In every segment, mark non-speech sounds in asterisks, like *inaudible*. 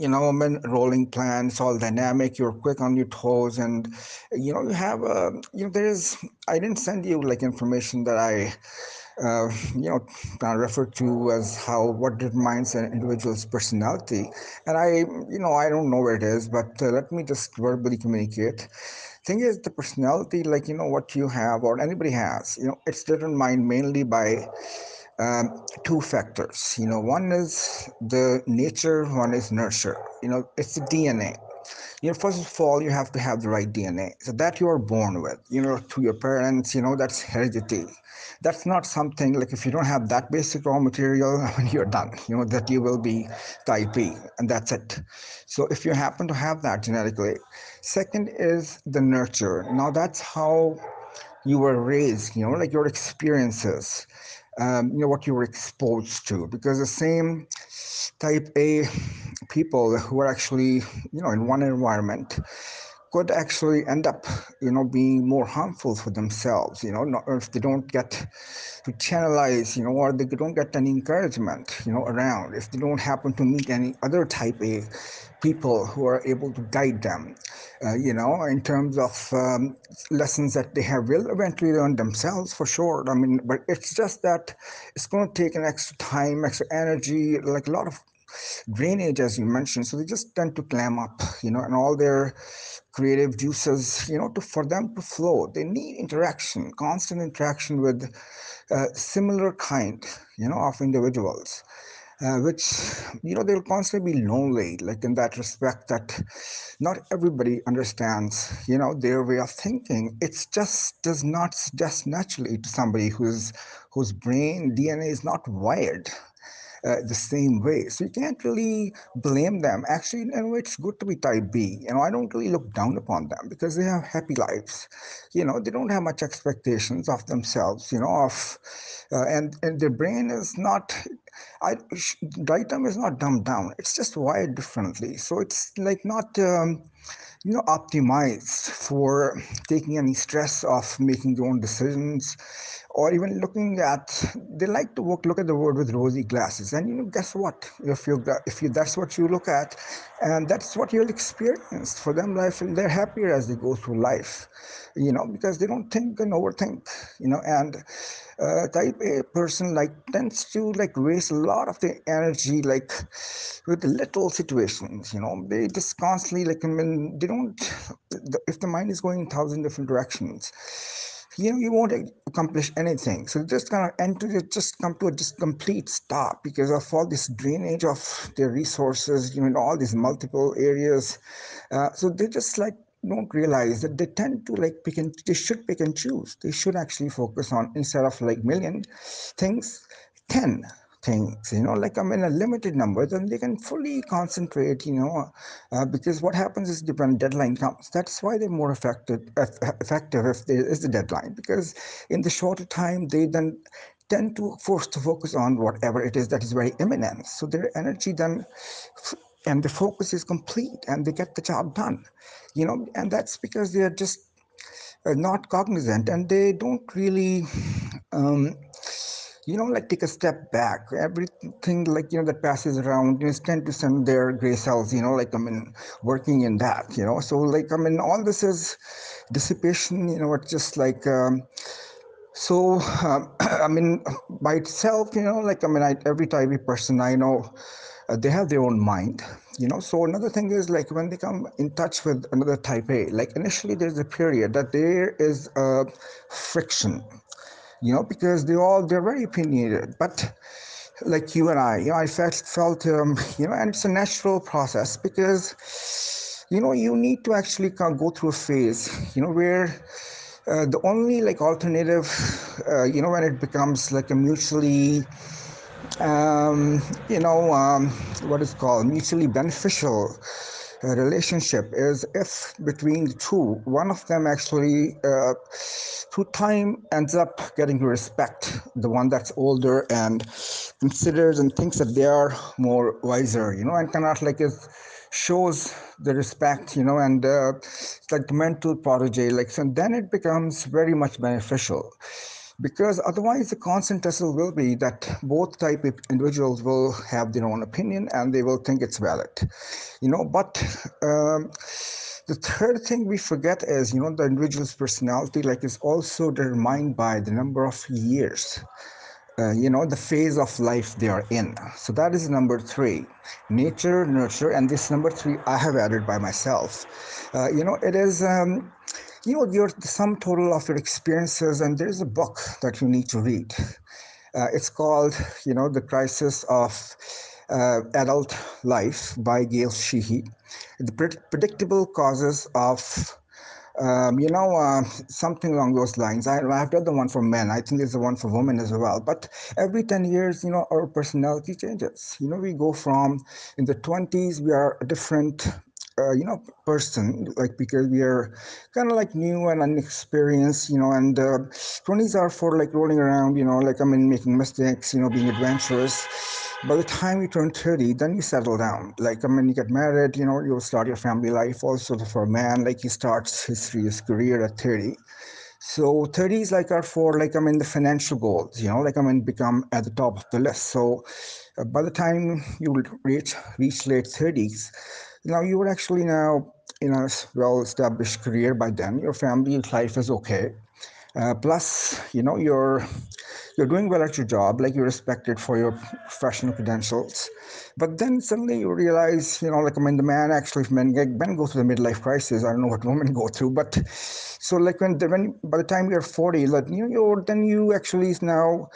you know, I mean, rolling plans, all dynamic. You're quick on your toes, and you know, you have a, you know, there is. I didn't send you like information that I uh, you know, kind of refer to as how what determines an individual's personality. And I, you know, I don't know where it is, but uh, let me just verbally communicate. Thing is, the personality, like you know, what you have or anybody has, you know, it's determined mainly by um, two factors. You know, one is the nature, one is nurture. You know, it's the DNA you know first of all you have to have the right dna so that you are born with you know to your parents you know that's heredity that's not something like if you don't have that basic raw material *laughs* you're done you know that you will be type b and that's it. So if you happen to have that genetically. Second is the nurture. Now that's how you were raised you know like your experiences um, you know what you were exposed to because the same type a people who are actually you know in one environment could actually end up you know being more harmful for themselves you know not, if they don't get to channelize you know or they don't get any encouragement you know around if they don't happen to meet any other type a people who are able to guide them uh, you know in terms of um, lessons that they have will eventually learn themselves for sure. I mean but it's just that it's going to take an extra time extra energy like a lot of drainage as you mentioned. So they just tend to clam up you know and all their creative juices you know to for them to flow. They need interaction constant interaction with uh, similar kind you know of individuals uh, which you know they'll constantly be lonely like in that respect that not everybody understands you know their way of thinking. It's just does not suggest naturally to somebody whose whose brain dna is not wired uh, the same way. So you can't really blame them. Actually, a way, it's good to be type B. You know, I don't really look down upon them because they have happy lives. You know, they don't have much expectations of themselves. You know, of uh, and and their brain is not. I term is not dumbed down. It's just wired differently. So it's like not. Um, you know optimized for taking any stress of making their own decisions or even looking at they like to work, look at the world with rosy glasses. And you know guess what? If you if you that's what you look at and that's what you'll experience. For them life and they're happier as they go through life you know because they don't think and overthink you know. And uh, type a person like tends to like waste a lot of their energy like with little situations you know. They just constantly like i mean they don't if the mind is going in thousand different directions you know you won't accomplish anything. So just kind of enter just come to a just complete stop because of all this drainage of their resources you know all these multiple areas. Uh, so they just like don't realize that they tend to like pick and they should pick and choose. They should actually focus on instead of like million things 10 things you know like i'm in a limited number then they can fully concentrate you know uh, because what happens is when deadline comes that's why they're more effective effective if there is a deadline because in the shorter time they then tend to force to focus on whatever it is that is very imminent. So their energy then and the focus is complete and they get the job done you know and that's because they are just uh, not cognizant and they don't really um, you know, like take a step back. Everything like, you know, that passes around, you know, tend to send their gray cells, you know, like, I mean, working in that, you know. So, like, I mean, all this is dissipation, you know, it's just like, um, so, um, *clears throat* I mean, by itself, you know, like, I mean, I, every type of person I know, uh, they have their own mind, you know. So, another thing is like when they come in touch with another type A, like initially there's a period that there is a friction you know, because they all they're very opinionated. But like you and I, you know, I felt felt um, you know, and it's a natural process because you know you need to actually kind of go through a phase, you know, where uh, the only like alternative, uh, you know, when it becomes like a mutually um, you know, um, what is called mutually beneficial relationship is if between the two, one of them actually uh, through time ends up getting respect the one that's older and considers and thinks that they are more wiser, you know, and of like it shows the respect, you know, and uh, like the mental protege, like so then it becomes very much beneficial. Because otherwise the constant tussle will be that both type of individuals will have their own opinion and they will think it's valid you know. But um, the third thing we forget is you know the individual's personality like is also determined by the number of years uh, you know the phase of life they are in. So that is number three nature nurture and this number three i have added by myself. Uh, you know it is um, you know your sum total of your experiences and there's a book that you need to read uh, it's called you know the crisis of uh, adult life by gail sheehy the predictable causes of um, you know, uh, something along those lines. I, I've done the one for men. I think there's the one for women as well. But every 10 years, you know, our personality changes. You know, we go from in the 20s, we are a different uh, you know person like because we are kind of like new and inexperienced you know and uh, 20s are for like rolling around you know like i mean making mistakes you know being adventurous. By the time you turn 30 then you settle down. Like i mean you get married you know you'll start your family life also for a man like he starts his career at 30 so 30s like are for like i mean the financial goals you know like i mean become at the top of the list. So uh, by the time you reach reach late 30s now you are actually now in a well established career by then your family life is okay. Uh, plus you know you're you're doing well at your job like you're respected for your professional credentials. But then suddenly you realize you know like i mean the man actually men get men go through the midlife crisis. I don't know what women go through but so like when the, when by the time you're 40 like you know you're then you actually is now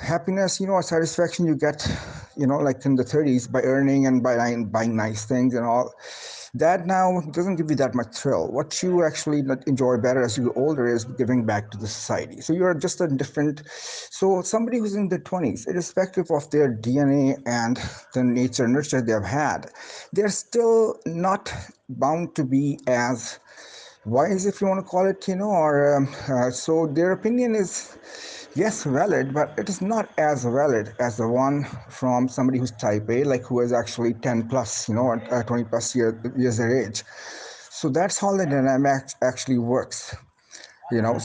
happiness you know satisfaction you get you know like in the 30s by earning and by buying nice things and all that now doesn't give you that much thrill. What you actually enjoy better as you get older is giving back to the society. So you're just a different. So somebody who's in their 20s, irrespective of their DNA and the nature nurture they've had, they're still not bound to be as wise, if you want to call it, you know, or um, uh, so their opinion is yes, valid, but it is not as valid as the one from somebody who's type A, like who is actually 10 plus, you know, uh, 20 plus year, years of age. So that's how the dynamic actually works, you know.